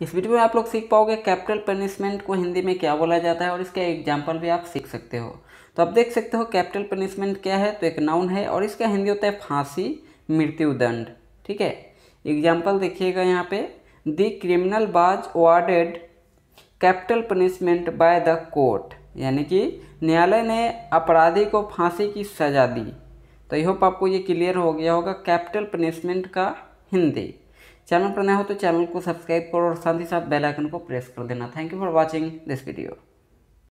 इस वीडियो में आप लोग सीख पाओगे कैपिटल पनिशमेंट को हिंदी में क्या बोला जाता है और इसका एग्ज़ाम्पल भी आप सीख सकते हो। तो आप देख सकते हो कैपिटल पनिशमेंट क्या है तो एक नाउन है और इसका हिंदी होता है फांसी मृत्युदंड ठीक है? एग्ज़ाम्पल देखिएगा यहाँ पे। The criminal was awarded capital punishment by the court, यानी कि न्यायालय ने अपराधी को फांसी की सज़ा दी। तो आई होप आपको ये क्लियर हो गया होगा कैपिटल पनिशमेंट का हिंदी। चैनल पर नया हो तो चैनल को सब्सक्राइब करो और साथ ही साथ बेल आइकन को प्रेस कर देना। Thank you for watching this video